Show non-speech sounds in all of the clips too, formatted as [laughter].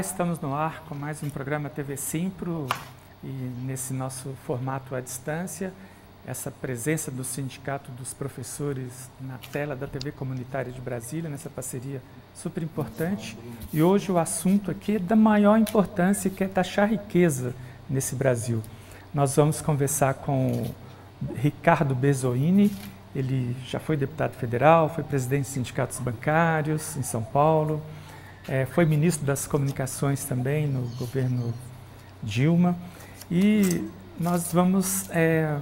Estamos no ar com mais um programa TV Simpro e nesse nosso formato à distância, essa presença do Sindicato dos Professores na tela da TV Comunitária de Brasília, nessa parceria super importante. E hoje o assunto aqui é da maior importância, que é taxar riqueza nesse Brasil. Nós vamos conversar com Ricardo Bezoini, ele já foi deputado federal, foi presidente de sindicatos bancários em São Paulo, é, foi ministro das Comunicações também no governo Dilma. E nós vamos é,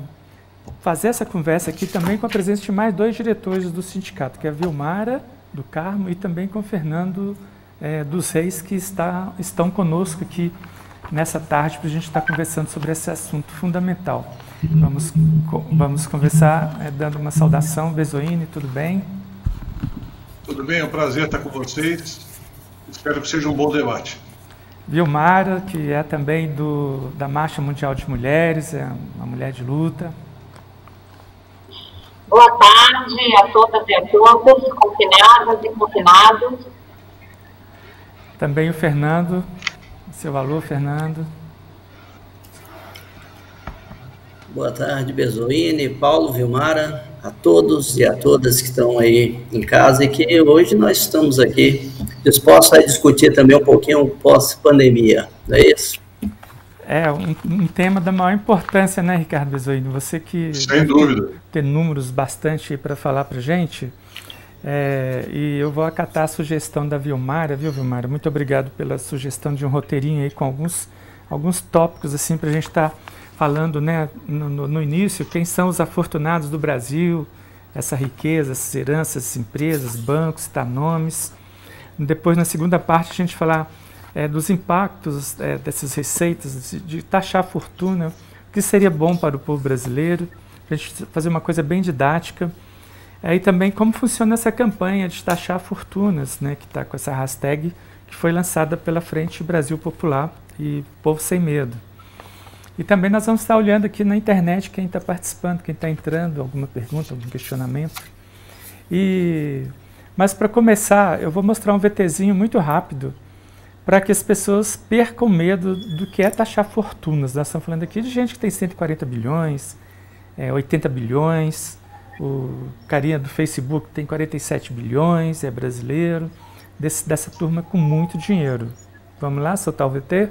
fazer essa conversa aqui também com a presença de mais dois diretores do sindicato, que é a Vilmara do Carmo e também com o Fernando é, dos Reis, que está, estão conosco aqui nessa tarde para a gente estar conversando sobre esse assunto fundamental. Vamos, vamos conversar é, dando uma saudação. Bezoine, tudo bem? Tudo bem, é um prazer estar com vocês. Espero que seja um bom debate. Vilmara, que é também do, da Marcha Mundial de Mulheres, é uma mulher de luta. Boa tarde a todas e a todos, confinadas e confinados. Também o Fernando, seu alô, Fernando. Boa tarde, Bezoine, Paulo, Vilmara, a todos e a todas que estão aí em casa e que hoje nós estamos aqui dispostos a discutir também um pouquinho pós-pandemia, não é isso? É, um, um, tema da maior importância, né, Ricardo Bezoino? Você que Sem dúvida. tem números bastante para falar para gente. É, e eu vou acatar a sugestão da Vilmara, viu, Vilmara? Muito obrigado pela sugestão de um roteirinho aí com alguns, alguns tópicos assim para a gente estar tá falando né, no, no, início, quem são os afortunados do Brasil, essa riqueza, essas heranças, essas empresas, bancos, citar nomes. Depois, na segunda parte, a gente falar é, dos impactos é, dessas receitas, de, de, taxar a fortuna, o que seria bom para o povo brasileiro, a gente fazer uma coisa bem didática. É, e também como funciona essa campanha de taxar fortunas, né, que está com essa hashtag que foi lançada pela Frente Brasil Popular e Povo Sem Medo. E também nós vamos estar olhando aqui na internet quem está participando, quem está entrando, alguma pergunta, algum questionamento. E, mas para começar, eu vou mostrar um VTzinho muito rápido para que as pessoas percam medo do que é taxar fortunas. Nós estamos falando aqui de gente que tem 140 bilhões, é, 80 bilhões, o carinha do Facebook tem 47 bilhões, é brasileiro, desse, dessa turma com muito dinheiro. Vamos lá, soltar o VT?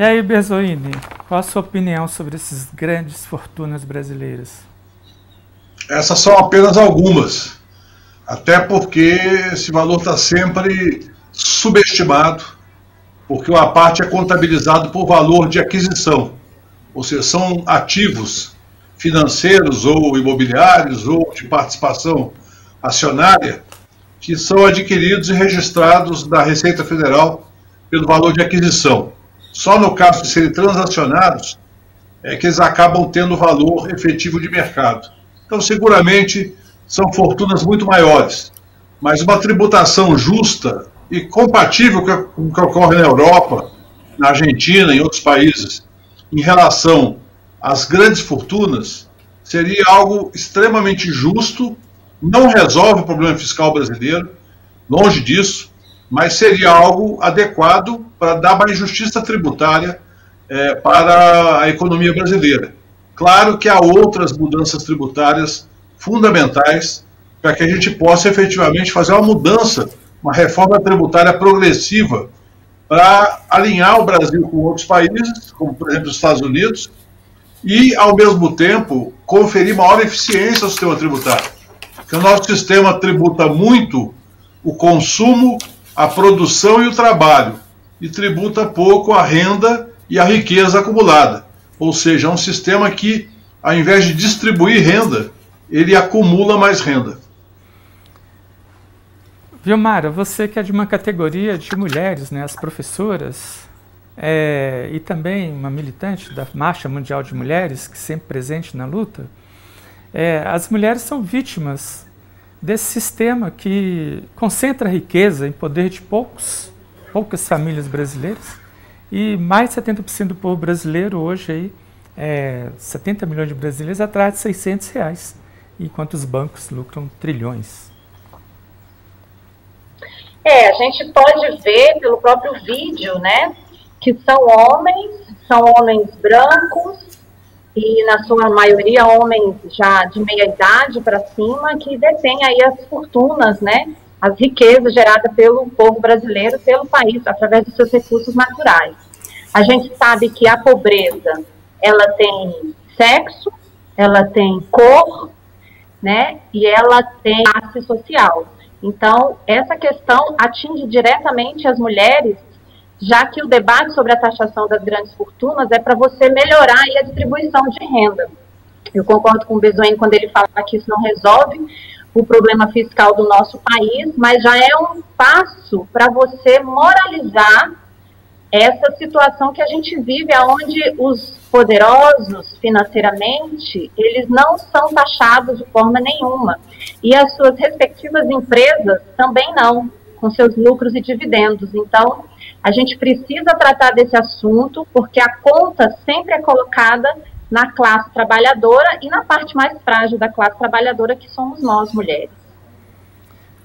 E aí, Bezoini, qual a sua opinião sobre essas grandes fortunas brasileiras? Essas são apenas algumas. Até porque esse valor está sempre subestimado, porque uma parte é contabilizado por valor de aquisição, ou seja, são ativos financeiros ou imobiliários ou de participação acionária que são adquiridos e registrados da Receita Federal pelo valor de aquisição. Só no caso de serem transacionados é que eles acabam tendo valor efetivo de mercado. Então, seguramente, são fortunas muito maiores. Mas uma tributação justa e compatível com o que ocorre na Europa, na Argentina e em outros países, em relação às grandes fortunas, seria algo extremamente justo, não resolve o problema fiscal brasileiro, longe disso, mas seria algo adequado para dar mais justiça tributária é, para a economia brasileira. Claro que há outras mudanças tributárias fundamentais para que a gente possa efetivamente fazer uma mudança, uma reforma tributária progressiva para alinhar o Brasil com outros países, como por exemplo os Estados Unidos, e ao mesmo tempo conferir maior eficiência ao sistema tributário. Porque o nosso sistema tributa muito o consumo, a produção e o trabalho, e tributa pouco a renda e a riqueza acumulada. Ou seja, é um sistema que, ao invés de distribuir renda, ele acumula mais renda. Vilmara, você que é de uma categoria de mulheres, né, as professoras, é, e também uma militante da Marcha Mundial de Mulheres, que sempre presente na luta, é, as mulheres são vítimas desse sistema que concentra riqueza em poder de poucos, poucas famílias brasileiras, e mais de 70% do povo brasileiro hoje aí, é, 70 milhões de brasileiros atrás de 600 reais, enquanto os bancos lucram trilhões. É, a gente pode ver pelo próprio vídeo, né, que são homens, são homens brancos e na sua maioria homens já de meia idade para cima que detêm aí as fortunas, né, as riquezas geradas pelo povo brasileiro, pelo país, através dos seus recursos naturais. A gente sabe que a pobreza, ela tem sexo, ela tem cor, né, e ela tem classe social. Então, essa questão atinge diretamente as mulheres, já que o debate sobre a taxação das grandes fortunas é para você melhorar a distribuição de renda. Eu concordo com o Bezoin quando ele fala que isso não resolve o problema fiscal do nosso país, mas já é um passo para você moralizar essa situação que a gente vive, onde os poderosos financeiramente, eles não são taxados de forma nenhuma. E as suas respectivas empresas também não, com seus lucros e dividendos. Então, a gente precisa tratar desse assunto, porque a conta sempre é colocada na classe trabalhadora e na parte mais frágil da classe trabalhadora, que somos nós, mulheres.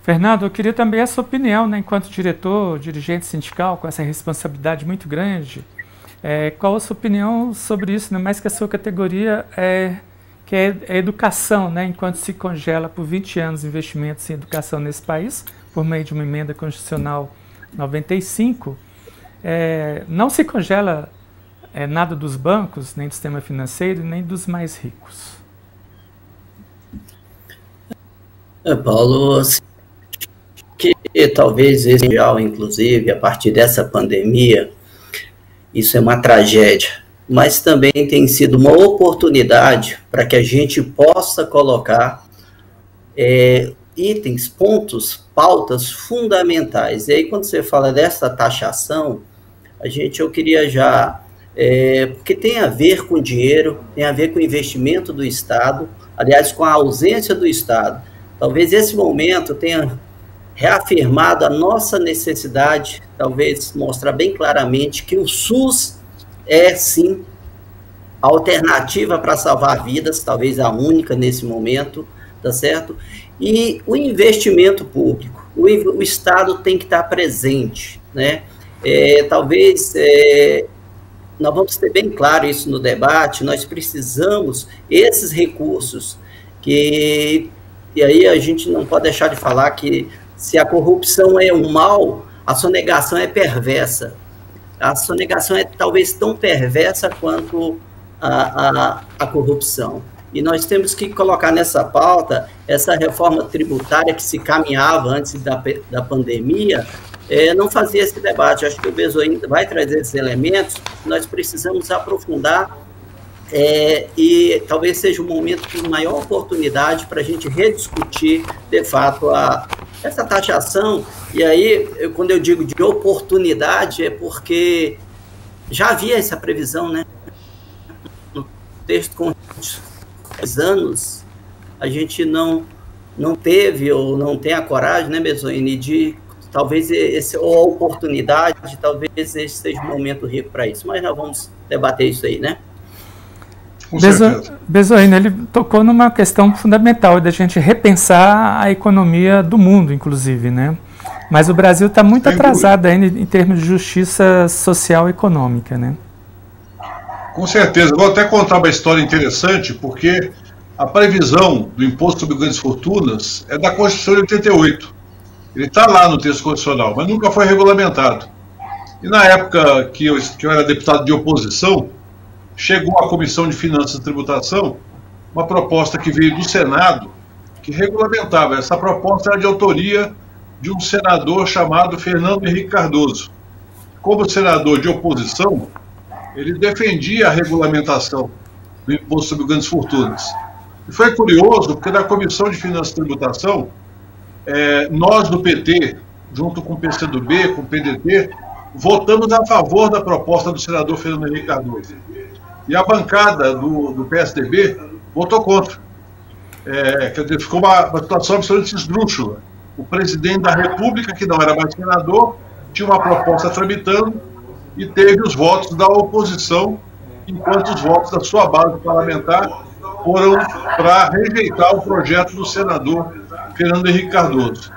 Fernando, eu queria também a sua opinião, né, enquanto diretor, dirigente sindical, com essa responsabilidade muito grande. É, qual a sua opinião sobre isso, né, mais que a sua categoria, é, que é a educação, né, enquanto se congela por 20 anos investimentos em educação nesse país, por meio de uma emenda constitucional 95, é, não se congela é, nada dos bancos, nem do sistema financeiro, nem dos mais ricos. É, Paulo, que talvez esse mundial, inclusive, a partir dessa pandemia, isso é uma tragédia, mas também tem sido uma oportunidade para que a gente possa colocar é, itens, pontos, pautas fundamentais. E aí, quando você fala dessa taxação, a gente, eu queria já é, porque tem a ver com dinheiro, tem a ver com investimento do Estado, aliás, com a ausência do Estado. Talvez esse momento tenha reafirmado a nossa necessidade, talvez mostrar bem claramente que o SUS é sim a alternativa para salvar vidas, talvez a única nesse momento, tá certo? E o investimento público, o, o Estado tem que estar presente, né? É, talvez é, nós vamos ter bem claro isso no debate, nós precisamos esses recursos que e aí a gente não pode deixar de falar que se a corrupção é um mal, a sonegação é perversa. A sonegação é talvez tão perversa quanto a, a, a corrupção. E nós temos que colocar nessa pauta essa reforma tributária que se caminhava antes da, da pandemia, é, não fazia esse debate. Acho que o Bezoim vai trazer esses elementos, nós precisamos aprofundar é, e talvez seja um momento de maior oportunidade para a gente rediscutir, de fato, a, Essa taxação, e aí, eu, quando eu digo de oportunidade, é porque já havia essa previsão, né? No texto com os anos, a gente não, não teve ou não tem a coragem, né, Bezoini, de talvez esse, ou a oportunidade, talvez esse seja um momento rico para isso. Mas nós vamos debater isso aí, né? Bezoino, ele tocou numa questão fundamental da gente repensar a economia do mundo, inclusive, né? Mas o Brasil está muito atrasado ainda em termos de justiça social e econômica, né? Com certeza. Vou até contar uma história interessante, porque a previsão do imposto sobre grandes fortunas é da Constituição de 88. Ele está lá no texto constitucional, mas nunca foi regulamentado. E na época que eu, que eu era deputado de oposição, chegou à Comissão de Finanças e Tributação uma proposta que veio do Senado que regulamentava. Essa proposta era de autoria de um senador chamado Fernando Henrique Cardoso. Como senador de oposição, ele defendia a regulamentação do imposto sobre grandes fortunas. E foi curioso, porque na Comissão de Finanças e Tributação, é, nós do PT, junto com o PCdoB, com o PDT, votamos a favor da proposta do senador Fernando Henrique Cardoso. E a bancada do, do PSDB votou contra. É, quer dizer, ficou uma, uma situação absolutamente esdrúxula. O presidente da República, que não era mais senador, tinha uma proposta tramitando e teve os votos da oposição, enquanto os votos da sua base parlamentar foram para rejeitar o projeto do senador Fernando Henrique Cardoso.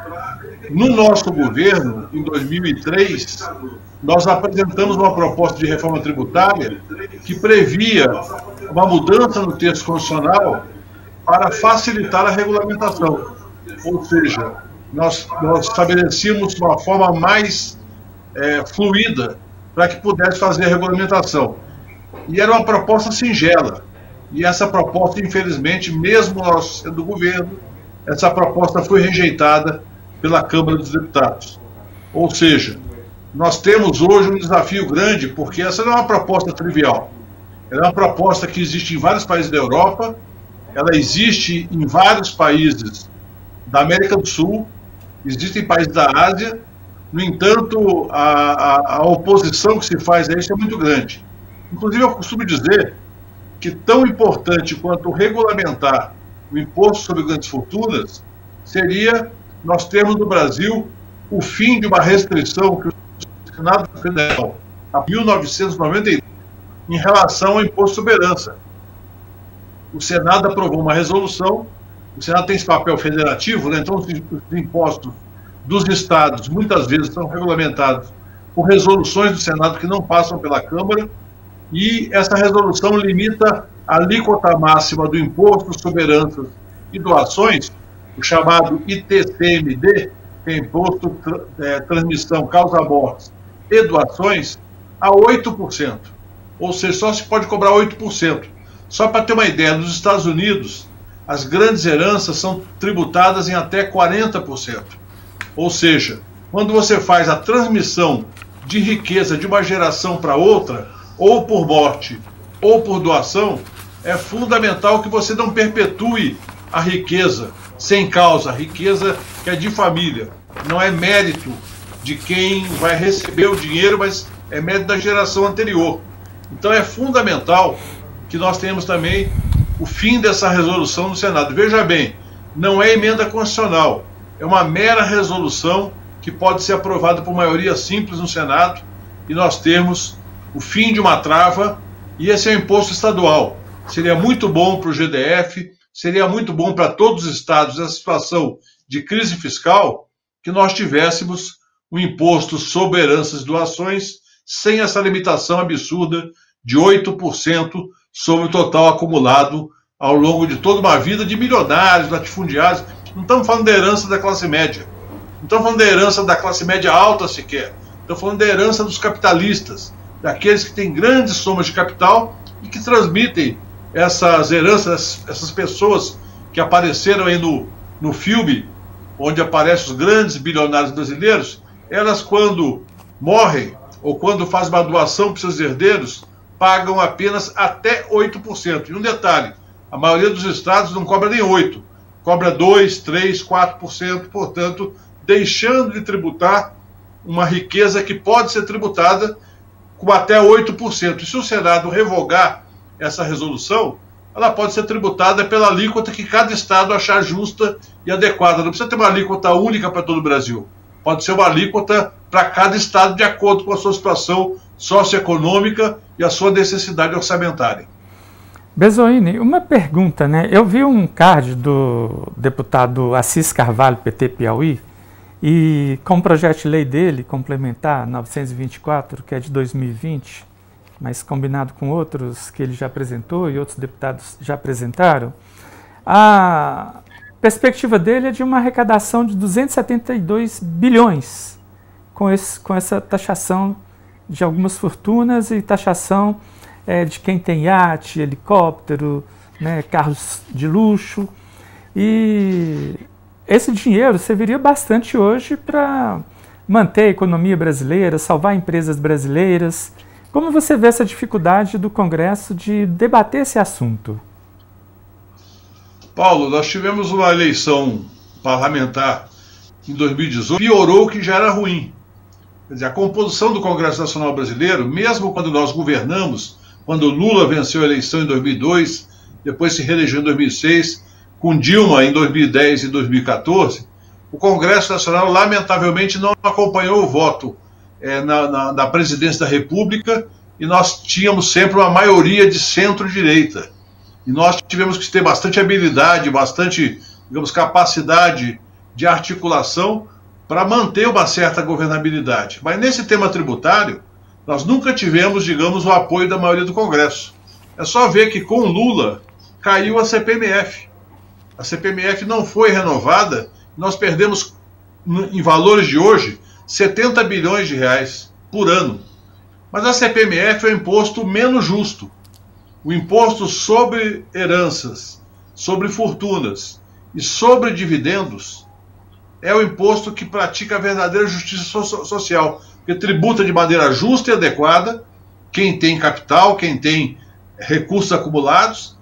No nosso governo, em 2003, nós apresentamos uma proposta de reforma tributária que previa uma mudança no texto constitucional para facilitar a regulamentação. Ou seja, nós, nós estabelecíamos uma forma mais é, fluida para que pudesse fazer a regulamentação. E era uma proposta singela. E essa proposta, infelizmente, mesmo nós sendo governo, essa proposta foi rejeitada pela Câmara dos Deputados. Ou seja, nós temos hoje um desafio grande, porque essa não é uma proposta trivial. Ela é uma proposta que existe em vários países da Europa, ela existe em vários países da América do Sul, existe em países da Ásia. No entanto, a, a, a oposição que se faz a isso é muito grande. Inclusive, eu costumo dizer que tão importante quanto regulamentar o imposto sobre grandes fortunas seria nós termos no Brasil o fim de uma restrição que o Senado Federal, a 1990, em relação ao imposto sobre herança. O Senado aprovou uma resolução, o Senado tem esse papel federativo, né? então os impostos dos estados muitas vezes são regulamentados por resoluções do Senado que não passam pela Câmara, e essa resolução limita a alíquota máxima do imposto sobre heranças e doações, o chamado ITCMD, que é Imposto é, Transmissão Causa Mortes e Doações, a 8%. Ou seja, só se pode cobrar 8%. Só para ter uma ideia, nos Estados Unidos, as grandes heranças são tributadas em até 40%. Ou seja, quando você faz a transmissão de riqueza de uma geração para outra, ou por morte ou por doação, é fundamental que você não perpetue a riqueza sem causa, a riqueza que é de família. Não é mérito de quem vai receber o dinheiro, mas é mérito da geração anterior. Então é fundamental que nós tenhamos também o fim dessa resolução no Senado. Veja bem, não é emenda constitucional, é uma mera resolução que pode ser aprovada por maioria simples no Senado e nós termos o fim de uma trava e esse é o imposto estadual. Seria muito bom para o GDF, seria muito bom para todos os estados nessa situação de crise fiscal que nós tivéssemos um imposto sobre heranças e doações sem essa limitação absurda de 8% sobre o total acumulado ao longo de toda uma vida de milionários, latifundiários. Não estamos falando da herança da classe média. Não estamos falando da herança da classe média alta sequer. Estamos falando da herança dos capitalistas, daqueles que têm grandes somas de capital e que transmitem essas heranças, essas pessoas que apareceram aí no, no filme, onde aparecem os grandes bilionários brasileiros, elas quando morrem ou quando fazem uma doação para seus herdeiros, pagam apenas até 8%. E um detalhe, a maioria dos estados não cobra nem 8%, cobra 2%, 3%, 4%, portanto, deixando de tributar uma riqueza que pode ser tributada com até 8%. E se o Senado revogar essa resolução, ela pode ser tributada pela alíquota que cada estado achar justa e adequada. Não precisa ter uma alíquota única para todo o Brasil. Pode ser uma alíquota para cada estado de acordo com a sua situação socioeconômica e a sua necessidade orçamentária. Bezoini, uma pergunta, né? Eu vi um card do deputado Assis Carvalho, PT Piauí, e com o projeto de lei dele, complementar 924, que é de 2020, mas combinado com outros que ele já apresentou e outros deputados já apresentaram, a perspectiva dele é de uma arrecadação de 272 bilhões com, esse, com essa taxação de algumas fortunas e taxação é, de quem tem iate, helicóptero, né, carros de luxo. E esse dinheiro serviria bastante hoje para manter a economia brasileira, salvar empresas brasileiras. Como você vê essa dificuldade do Congresso de debater esse assunto? Paulo, nós tivemos uma eleição parlamentar em 2018, piorou o que já era ruim. Quer dizer, a composição do Congresso Nacional Brasileiro, mesmo quando nós governamos, quando Lula venceu a eleição em 2002, depois se reelegeu em 2006, com Dilma em 2010 e 2014, o Congresso Nacional, lamentavelmente, não acompanhou o voto é, na, na, na presidência da República e nós tínhamos sempre uma maioria de centro-direita. E nós tivemos que ter bastante habilidade, bastante, digamos, capacidade de articulação para manter uma certa governabilidade. Mas nesse tema tributário, nós nunca tivemos, digamos, o apoio da maioria do Congresso. É só ver que com Lula caiu a CPMF. A CPMF não foi renovada, nós perdemos, em valores de hoje, 70 bilhões de reais por ano. Mas a CPMF é o imposto menos justo. O imposto sobre heranças, sobre fortunas e sobre dividendos é o imposto que pratica a verdadeira justiça so social, que tributa de maneira justa e adequada quem tem capital, quem tem recursos acumulados,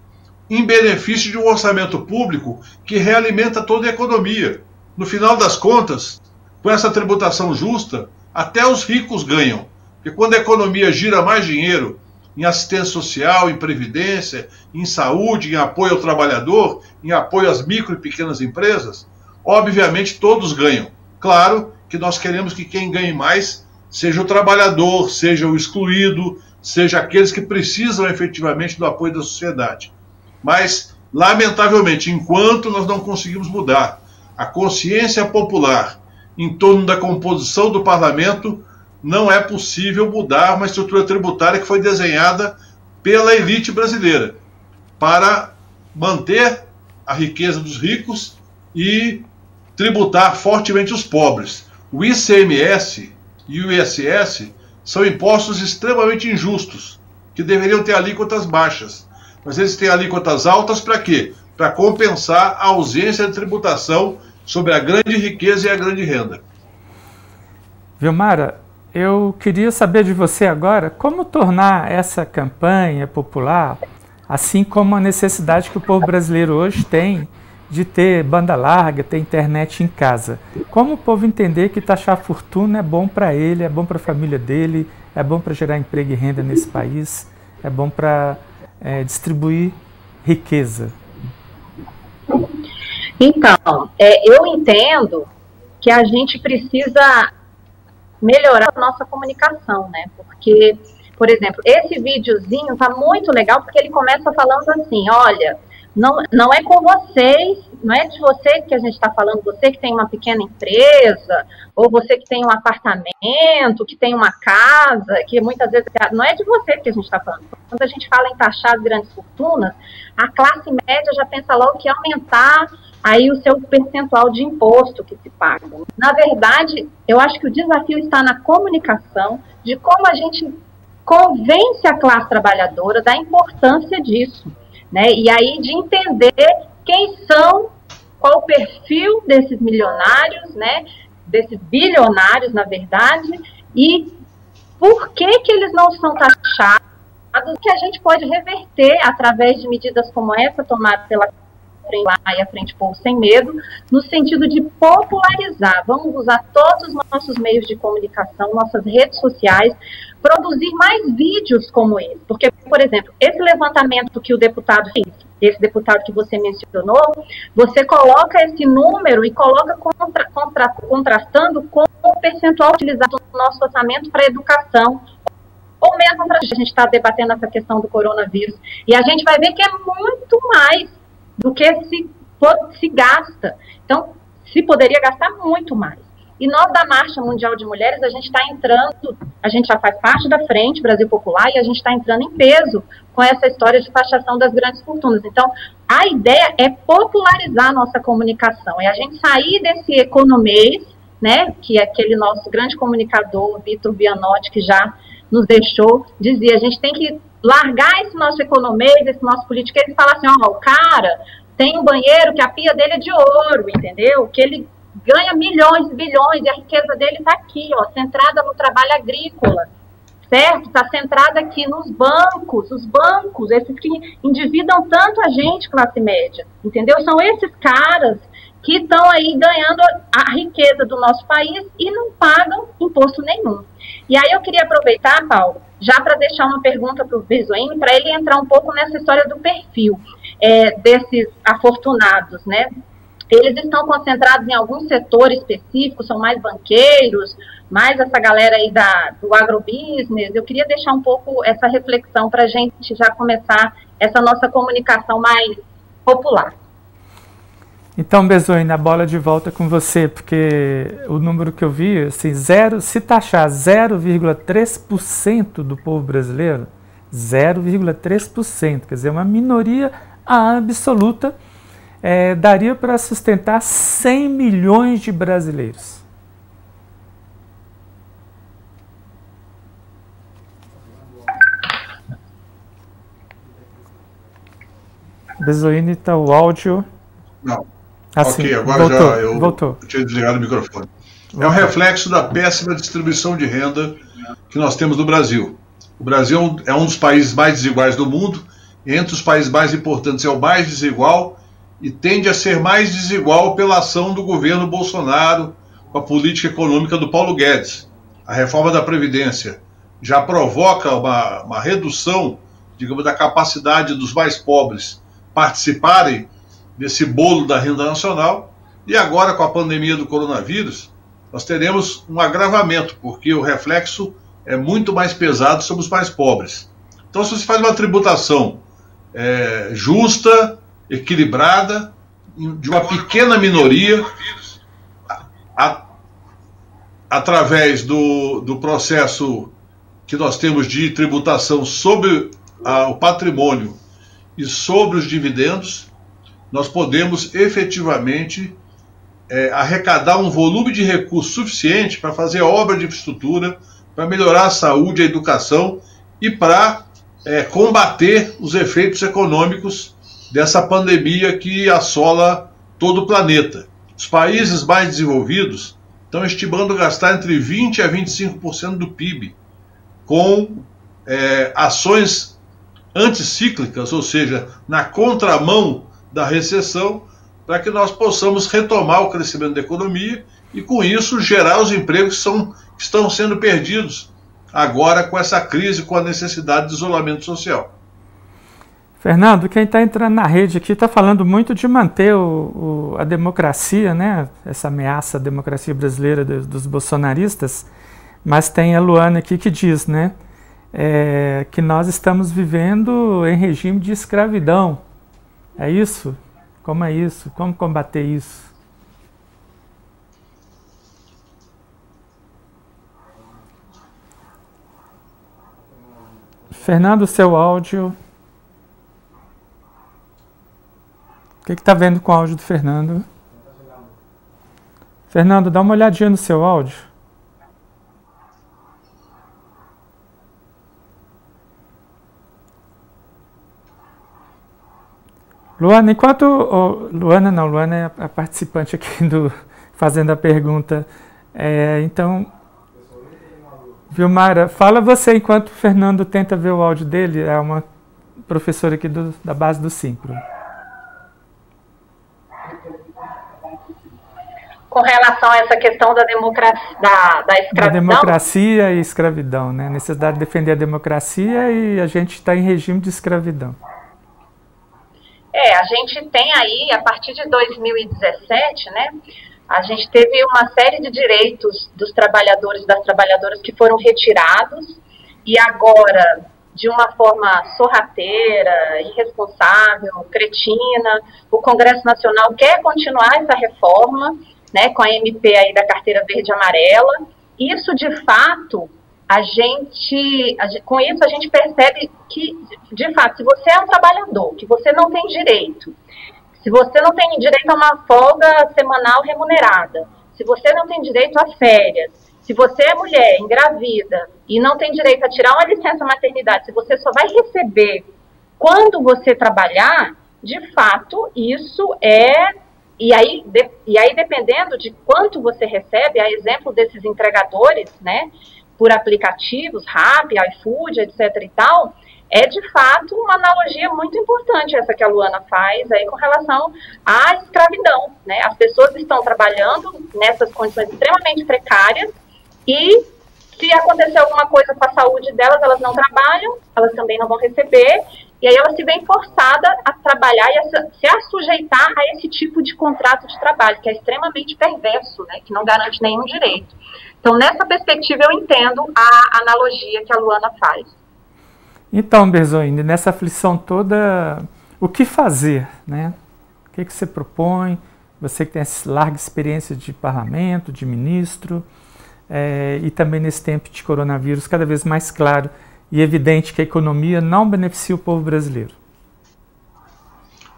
em benefício de um orçamento público que realimenta toda a economia. No final das contas, com essa tributação justa, até os ricos ganham. Porque quando a economia gira mais dinheiro em assistência social, em previdência, em saúde, em apoio ao trabalhador, em apoio às micro e pequenas empresas, obviamente todos ganham. Claro que nós queremos que quem ganhe mais seja o trabalhador, seja o excluído, seja aqueles que precisam efetivamente do apoio da sociedade. Mas, lamentavelmente, enquanto nós não conseguimos mudar a consciência popular em torno da composição do parlamento, não é possível mudar uma estrutura tributária que foi desenhada pela elite brasileira para manter a riqueza dos ricos e tributar fortemente os pobres. O ICMS e o ISS são impostos extremamente injustos, que deveriam ter alíquotas baixas. Mas eles têm alíquotas altas para quê? Para compensar a ausência de tributação sobre a grande riqueza e a grande renda. Vilmara, eu queria saber de você agora como tornar essa campanha popular, assim como a necessidade que o povo brasileiro hoje tem de ter banda larga, ter internet em casa. Como o povo entender que taxar fortuna é bom para ele, é bom para a família dele, é bom para gerar emprego e renda nesse país, é bom para é, distribuir riqueza? Então, é, eu entendo que a gente precisa melhorar a nossa comunicação, né? Porque, por exemplo, esse videozinho tá muito legal porque ele começa falando assim, olha, não, não é com vocês, não é de você que a gente está falando, você que tem uma pequena empresa, ou você que tem um apartamento, que tem uma casa, que muitas vezes não é de você que a gente está falando. Quando a gente fala em taxar grandes fortunas, a classe média já pensa logo que aumentar aí o seu percentual de imposto que se paga. Na verdade, eu acho que o desafio está na comunicação, de como a gente convence a classe trabalhadora da importância disso né? E aí de entender quem são, qual o perfil desses milionários, né? Desses bilionários, na verdade, e por que que eles não são taxados, que a gente pode reverter através de medidas como essa tomada pela e a Frente Povo Sem Medo, no sentido de popularizar. Vamos usar todos os nossos meios de comunicação, nossas redes sociais, produzir mais vídeos como esse. Porque, por exemplo, esse levantamento que o deputado fez, esse deputado que você mencionou, você coloca esse número e coloca contra, contra, contrastando com o percentual utilizado no nosso orçamento para educação, ou mesmo para a gente estar tá debatendo essa questão do coronavírus. E a gente vai ver que é muito mais do que se, se gasta. Então, se poderia gastar muito mais. E nós da Marcha Mundial de Mulheres, a gente está entrando, a gente já faz parte da frente Brasil Popular e a gente está entrando em peso com essa história de taxação das grandes fortunas. Então, a ideia é popularizar a nossa comunicação, é a gente sair desse economês, né, que é aquele nosso grande comunicador, Vitor Bianotti, que já nos deixou, dizia, a gente tem que largar esse nosso economês, esse nosso político, ele fala assim, ó, oh, o cara tem um banheiro que a pia dele é de ouro, entendeu? Que ele ganha milhões e bilhões e a riqueza dele está aqui, ó, centrada no trabalho agrícola, certo? Está centrada aqui nos bancos, os bancos, esses que endividam tanto a gente, classe média, entendeu? São esses caras que estão aí ganhando a riqueza do nosso país e não pagam imposto nenhum. E aí eu queria aproveitar, Paulo, já para deixar uma pergunta para o Bezoini, para ele entrar um pouco nessa história do perfil é, desses afortunados, né? Eles estão concentrados em algum setor específico, são mais banqueiros, mais essa galera aí da, do agrobusiness. Eu queria deixar um pouco essa reflexão para a gente já começar essa nossa comunicação mais popular. Então, Bezoina, a bola de volta com você, porque o número que eu vi, assim, zero, se taxar 0,3% do povo brasileiro, 0,3%, quer dizer, uma minoria absoluta é, daria para sustentar 100 milhões de brasileiros. Bezoini, está o áudio. Não. Assim, ok, agora voltou, já eu, voltou. tinha desligado o microfone. Voltou. É um reflexo da péssima distribuição de renda que nós temos no Brasil. O Brasil é um dos países mais desiguais do mundo. Entre os países mais importantes, é o mais desigual e tende a ser mais desigual pela ação do governo Bolsonaro com a política econômica do Paulo Guedes. A reforma da Previdência já provoca uma, uma redução, digamos, da capacidade dos mais pobres participarem desse bolo da renda nacional. E agora, com a pandemia do coronavírus, nós teremos um agravamento, porque o reflexo é muito mais pesado sobre os mais pobres. Então, se você faz uma tributação é, justa, equilibrada de uma pequena minoria a, através do, do processo que nós temos de tributação sobre a, o patrimônio e sobre os dividendos, nós podemos efetivamente é, arrecadar um volume de recursos suficiente para fazer obra de infraestrutura, para melhorar a saúde, a educação e para é, combater os efeitos econômicos dessa pandemia que assola todo o planeta. Os países mais desenvolvidos estão estimando gastar entre 20% a 25% do PIB com é, ações anticíclicas, ou seja, na contramão da recessão, para que nós possamos retomar o crescimento da economia e, com isso, gerar os empregos que, são, que estão sendo perdidos agora com essa crise, com a necessidade de isolamento social. Fernando, quem está entrando na rede aqui está falando muito de manter o, o, a democracia, né? essa ameaça à democracia brasileira dos, dos bolsonaristas, mas tem a Luana aqui que diz né, é, que nós estamos vivendo em regime de escravidão. É isso? Como é isso? Como combater isso? Fernando, seu áudio. O que está vendo com o áudio do Fernando? Fernando, dá uma olhadinha no seu áudio. Luana, enquanto. Oh, Luana não, Luana é a participante aqui [laughs] do fazendo a pergunta. É, então. Vilmara, fala você enquanto o Fernando tenta ver o áudio dele. É uma professora aqui do, da base do Simpro. Com relação a essa questão da democracia, da, da escravidão. Da democracia e escravidão, né? A necessidade de defender a democracia e a gente está em regime de escravidão. É, a gente tem aí, a partir de 2017, né? A gente teve uma série de direitos dos trabalhadores e das trabalhadoras que foram retirados e agora, de uma forma sorrateira, irresponsável, cretina, o Congresso Nacional quer continuar essa reforma, né, com a MP aí da carteira verde e amarela. Isso, de fato, a gente, a, com isso a gente percebe que, de fato, se você é um trabalhador, que você não tem direito, se você não tem direito a uma folga semanal remunerada, se você não tem direito a férias, se você é mulher, engravida, e não tem direito a tirar uma licença maternidade, se você só vai receber quando você trabalhar, de fato, isso é. E aí, de, e aí, dependendo de quanto você recebe, a exemplo desses entregadores, né, por aplicativos, Rappi, iFood, etc e tal, é de fato uma analogia muito importante essa que a Luana faz aí com relação à escravidão, né? As pessoas estão trabalhando nessas condições extremamente precárias e se acontecer alguma coisa com a saúde delas, elas não trabalham, elas também não vão receber, e aí elas se veem forçadas a trabalhar e a se assujeitar a esse tipo de contrato de trabalho, que é extremamente perverso, né, que não garante nenhum direito. Então, nessa perspectiva, eu entendo a analogia que a Luana faz. Então, Berzoini, nessa aflição toda, o que fazer, né? O que, que você propõe? Você que tem essa larga experiência de parlamento, de ministro, é, e também nesse tempo de coronavírus, cada vez mais claro e evidente que a economia não beneficia o povo brasileiro.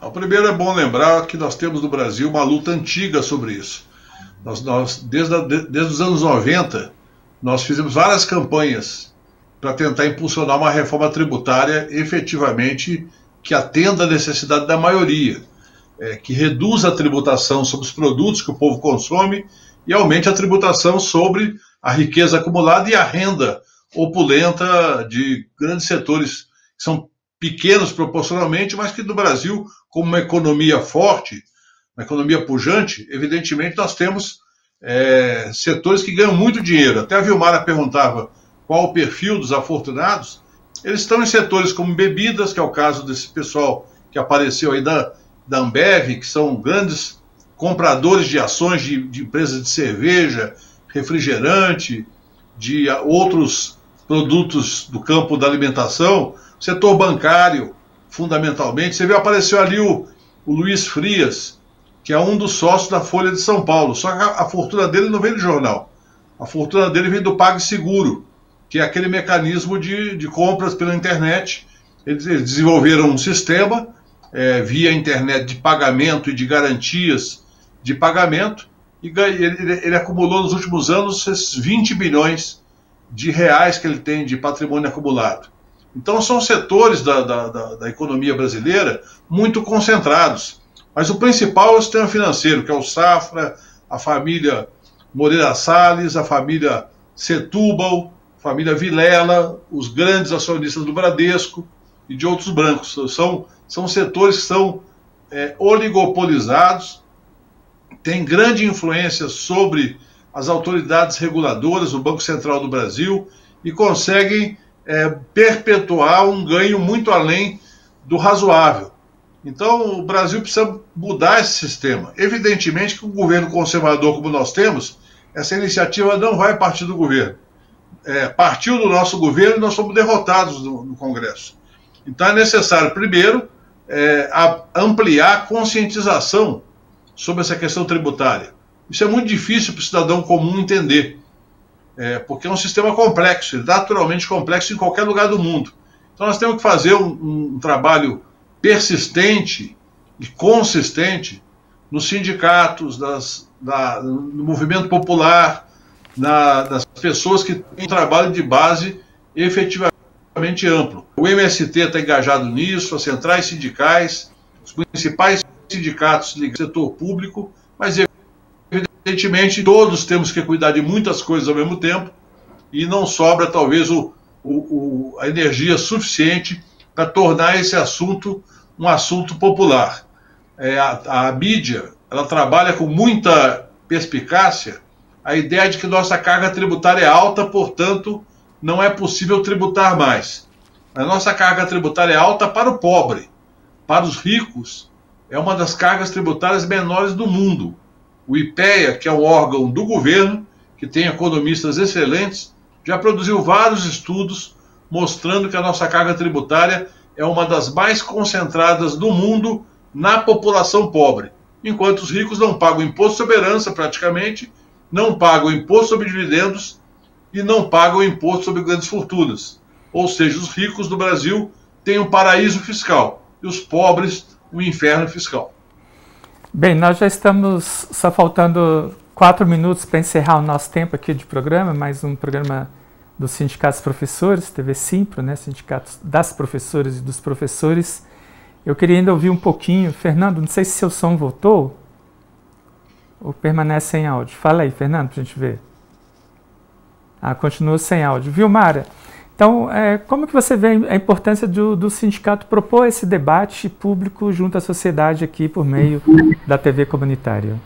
O primeiro é bom lembrar que nós temos no Brasil uma luta antiga sobre isso. Nós, nós desde, a, desde os anos 90, nós fizemos várias campanhas para tentar impulsionar uma reforma tributária efetivamente que atenda a necessidade da maioria, é, que reduza a tributação sobre os produtos que o povo consome e aumente a tributação sobre a riqueza acumulada e a renda opulenta de grandes setores que são pequenos proporcionalmente, mas que no Brasil, como uma economia forte, uma economia pujante, evidentemente nós temos é, setores que ganham muito dinheiro. Até a Vilmara perguntava qual o perfil dos afortunados. Eles estão em setores como bebidas, que é o caso desse pessoal que apareceu aí da, da Ambev, que são grandes compradores de ações de, de empresas de cerveja, refrigerante, de outros produtos do campo da alimentação, setor bancário, fundamentalmente. Você viu, apareceu ali o, o Luiz Frias, que é um dos sócios da Folha de São Paulo. Só que a, a fortuna dele não vem do jornal. A fortuna dele vem do PagSeguro, que é aquele mecanismo de, de compras pela internet. Eles, eles desenvolveram um sistema é, via internet de pagamento e de garantias de pagamento e ele, ele, acumulou nos últimos anos esses 20 bilhões de reais que ele tem de patrimônio acumulado. Então são setores da, da, da, da economia brasileira muito concentrados. Mas o principal é o sistema financeiro, que é o Safra, a família Moreira Salles, a família Setúbal, a família Vilela, os grandes acionistas do Bradesco e de outros brancos. São, são setores que são é, oligopolizados tem grande influência sobre as autoridades reguladoras, o Banco Central do Brasil, e conseguem é, perpetuar um ganho muito além do razoável. Então, o Brasil precisa mudar esse sistema. Evidentemente que um governo conservador como nós temos, essa iniciativa não vai partir do governo. É, partiu do nosso governo e nós somos derrotados no, no Congresso. Então, é necessário, primeiro, é, ampliar a conscientização sobre essa questão tributária. Isso é muito difícil para o cidadão comum entender, é, porque é um sistema complexo, naturalmente complexo em qualquer lugar do mundo. Então nós temos que fazer um, um trabalho persistente e consistente nos sindicatos, das, da, no movimento popular, na, das pessoas que têm um trabalho de base efetivamente amplo. O MST está engajado nisso, as centrais sindicais, os principais sindicatos ligados ao setor público, mas evidentemente todos temos que cuidar de muitas coisas ao mesmo tempo e não sobra talvez o, o, o a energia suficiente para tornar esse assunto um assunto popular. É, a, a, mídia ela trabalha com muita perspicácia a ideia de que nossa carga tributária é alta, portanto, não é possível tributar mais. A nossa carga tributária é alta para o pobre. Para os ricos, é uma das cargas tributárias menores do mundo. O IPEA, que é um órgão do governo, que tem economistas excelentes, já produziu vários estudos mostrando que a nossa carga tributária é uma das mais concentradas do mundo na população pobre, enquanto os ricos não pagam imposto sobre herança praticamente, não pagam imposto sobre dividendos e não pagam imposto sobre grandes fortunas. Ou seja, os ricos do Brasil têm um paraíso fiscal e os pobres um inferno fiscal. Bem, nós já estamos só faltando quatro minutos para encerrar o nosso tempo aqui de programa, mais um programa dos sindicatos professores, TV Simpro, né, sindicatos das professoras e dos professores. Eu queria ainda ouvir um pouquinho. Fernando, não sei se seu som voltou ou permanece sem áudio. Fala aí, Fernando, para a gente ver. Ah, continua sem áudio. Vilmara, então, é, como que você vê a importância do, do, sindicato propor esse debate público junto à sociedade aqui por meio da TV comunitária?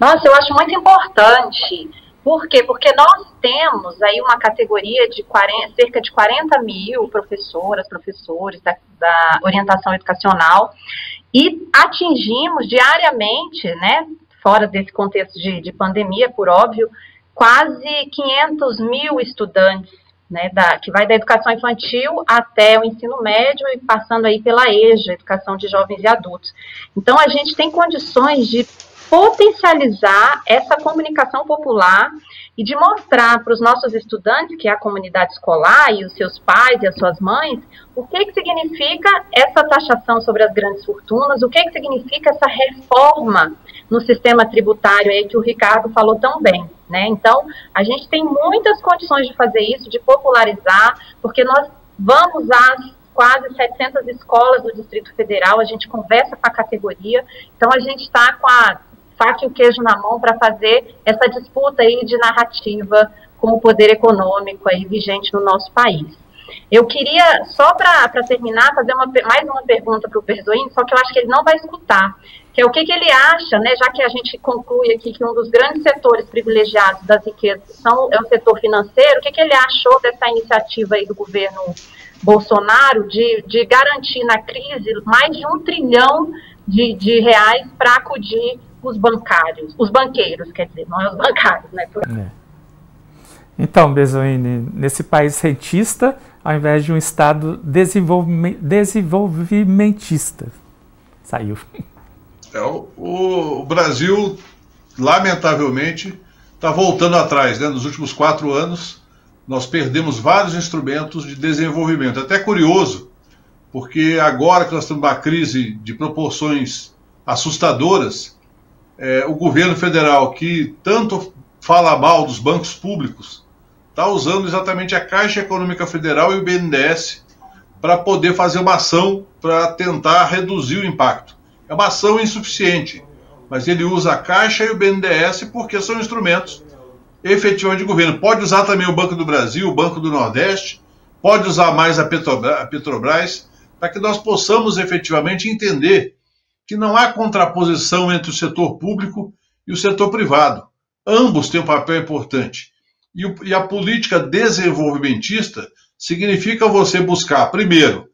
Nossa, eu acho muito importante por quê? Porque nós temos aí uma categoria de 40, cerca de 40 mil professoras, professores da, da orientação educacional e atingimos diariamente, né, fora desse contexto de, de pandemia, por óbvio, quase 500 mil estudantes, né, da, que vai da educação infantil até o ensino médio e passando aí pela EJA, Educação de Jovens e Adultos. Então, a gente tem condições de potencializar essa comunicação popular e de mostrar para os nossos estudantes, que é a comunidade escolar e os seus pais e as suas mães, o que, que significa essa taxação sobre as grandes fortunas, o que, que significa essa reforma no sistema tributário aí que o Ricardo falou tão bem. Né? Então, a gente tem muitas condições de fazer isso, de popularizar, porque nós vamos às quase 700 escolas do Distrito Federal, a gente conversa com a categoria, então a gente está com a faca e o queijo na mão para fazer essa disputa aí de narrativa com o poder econômico aí vigente no nosso país. Eu queria, só para terminar, fazer uma, mais uma pergunta para o Perdoim, só que eu acho que ele não vai escutar, que é o que, que, ele acha, né, já que a gente conclui aqui que um dos grandes setores privilegiados das riquezas são, é o setor financeiro, o que, que ele achou dessa iniciativa aí do governo Bolsonaro de, de garantir na crise mais de um trilhão de, de reais para acudir os bancários, os banqueiros, quer dizer, não é os bancários, né? Por... É. Então, Bezoini, nesse país rentista, ao invés de um Estado desenvolvimentista. Saiu. É, o, o, Brasil, lamentavelmente, está voltando atrás. Né? Nos últimos quatro anos, nós perdemos vários instrumentos de desenvolvimento. Até curioso, porque agora que nós temos uma crise de proporções assustadoras, é, o governo federal, que tanto fala mal dos bancos públicos, está usando exatamente a Caixa Econômica Federal e o BNDES para poder fazer uma ação para tentar reduzir o impacto. É uma ação insuficiente, mas ele usa a Caixa e o BNDES porque são instrumentos efetivamente de governo. Pode usar também o Banco do Brasil, o Banco do Nordeste, pode usar mais a Petrobras, para que nós possamos efetivamente entender que não há contraposição entre o setor público e o setor privado. Ambos têm um papel importante. E a política desenvolvimentista significa você buscar, primeiro,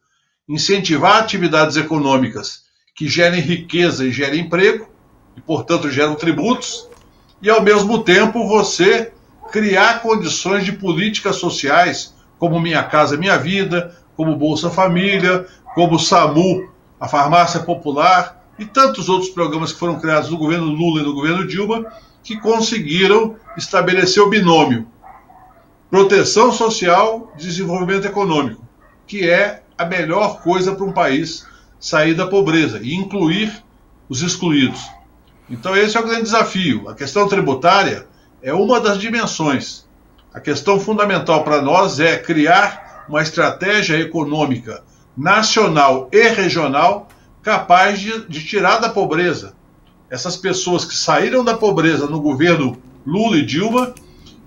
incentivar atividades econômicas que gerem riqueza e gerem emprego, e, portanto, geram tributos, e, ao mesmo tempo, você criar condições de políticas sociais, como Minha Casa Minha Vida, como Bolsa Família, como SAMU, a Farmácia Popular, e tantos outros programas que foram criados no governo Lula e no governo Dilma, que conseguiram estabelecer o binômio. Proteção social, desenvolvimento econômico, que é a melhor coisa para um país sair da pobreza e incluir os excluídos. Então, esse é o grande desafio. A questão tributária é uma das dimensões. A questão fundamental para nós é criar uma estratégia econômica nacional e regional capaz de, de tirar da pobreza essas pessoas que saíram da pobreza no governo Lula e Dilma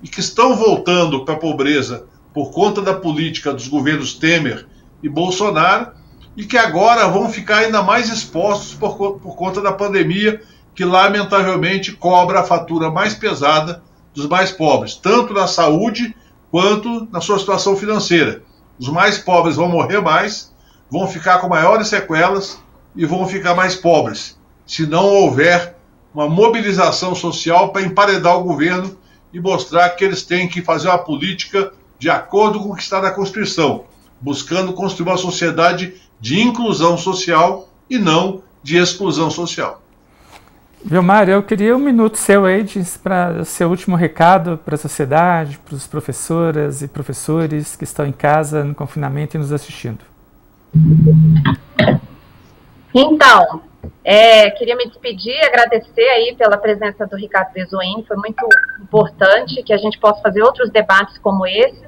e que estão voltando para a pobreza por conta da política dos governos Temer e Bolsonaro e que agora vão ficar ainda mais expostos por, por conta da pandemia que lamentavelmente cobra a fatura mais pesada dos mais pobres, tanto na saúde quanto na sua situação financeira. Os mais pobres vão morrer mais, vão ficar com maiores sequelas e vão ficar mais pobres, se não houver uma mobilização social para emparedar o governo e mostrar que eles têm que fazer uma política de acordo com o que está na Constituição, buscando construir uma sociedade de inclusão social e não de exclusão social. Vilmar, eu queria um minuto seu aí para seu último recado para a sociedade, para os professoras e professores que estão em casa no confinamento e nos assistindo. Então, é, queria me despedir, agradecer aí pela presença do Ricardo Bezoin, foi muito importante que a gente possa fazer outros debates como esse.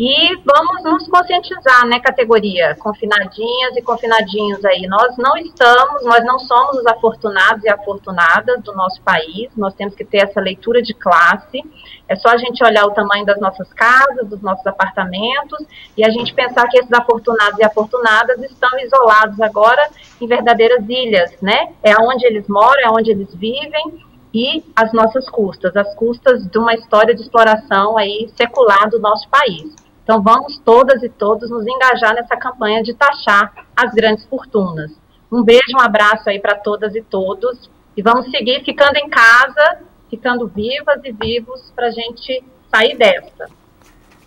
E vamos nos conscientizar, né, categoria, confinadinhas e confinadinhos aí. Nós não estamos, nós não somos os afortunados e afortunadas do nosso país, nós temos que ter essa leitura de classe. É só a gente olhar o tamanho das nossas casas, dos nossos apartamentos, e a gente pensar que esses afortunados e afortunadas estão isolados agora em verdadeiras ilhas, né? É onde eles moram, é onde eles vivem, e as nossas custas, as custas de uma história de exploração aí secular do nosso país. Então, vamos todas e todos nos engajar nessa campanha de taxar as grandes fortunas. Um beijo, um abraço aí para todas e todos. E vamos seguir ficando em casa, ficando vivas e vivos para a gente sair dessa.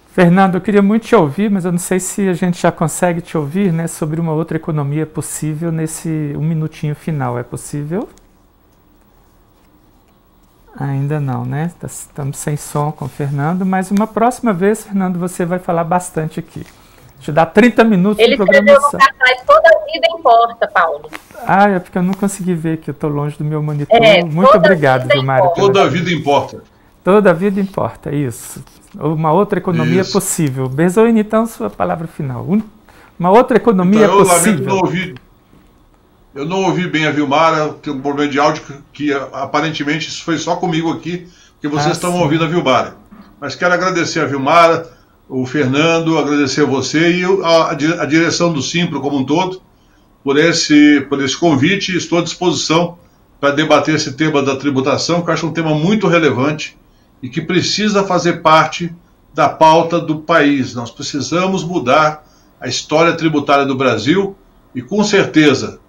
Fernando, eu queria muito te ouvir, mas eu não sei se a gente já consegue te ouvir, né, sobre uma outra economia possível nesse um minutinho final. É possível? Ainda não, né? Tá, estamos sem som com o Fernando, mas uma próxima vez, Fernando, você vai falar bastante aqui. Te dá 30 minutos Ele de programação. Ele escreveu toda a vida importa, Paulo. Ah, é porque eu não consegui ver que eu estou longe do meu monitor. É, Muito obrigado, viu, Mário? Toda a vida importa. Toda a vida importa, isso. Uma outra economia isso. possível. Bezoini, então, sua palavra final. Uma outra economia então, eu possível. Não ouvi, eu não ouvi bem a Vilmara, tem um problema de áudio que, que aparentemente isso foi só comigo aqui, que vocês ah, estão sim. ouvindo a Vilmara. Mas quero agradecer a Vilmara, o Fernando, agradecer a você e a, a direção do Simpro como um todo por esse, por esse convite. Estou à disposição para debater esse tema da tributação, que eu acho um tema muito relevante e que precisa fazer parte da pauta do país. Nós precisamos mudar a história tributária do Brasil e, com certeza,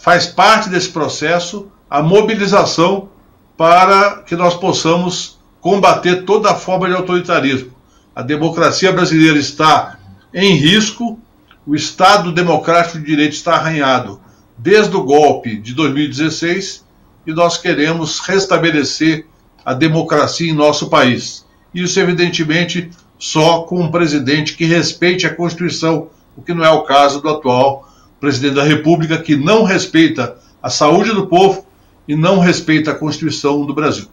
faz parte desse processo a mobilização para que nós possamos combater toda forma de autoritarismo. A democracia brasileira está em risco, o Estado democrático de direito está arranhado desde o golpe de 2016 e nós queremos restabelecer a democracia em nosso país. Isso, evidentemente, só com um presidente que respeite a Constituição, o que não é o caso do atual presidente da República que não respeita a saúde do povo e não respeita a Constituição do Brasil.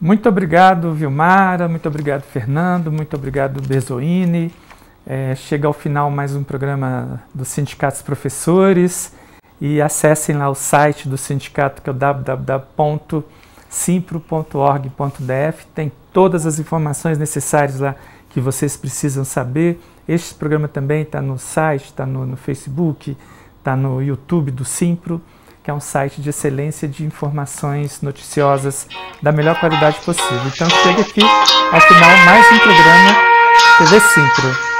Muito obrigado, Vilmara, muito obrigado, Fernando, muito obrigado, Bezoini. É, chega ao final mais um programa do Sindicato dos Professores e acessem lá o site do sindicato que é o www.simpro.org.df. Tem todas as informações necessárias lá que vocês precisam saber. Este programa também está no site, está no, no, Facebook, está no YouTube do Simpro, que é um site de excelência de informações noticiosas da melhor qualidade possível. Então chega aqui ao final mais um programa TV Simpro.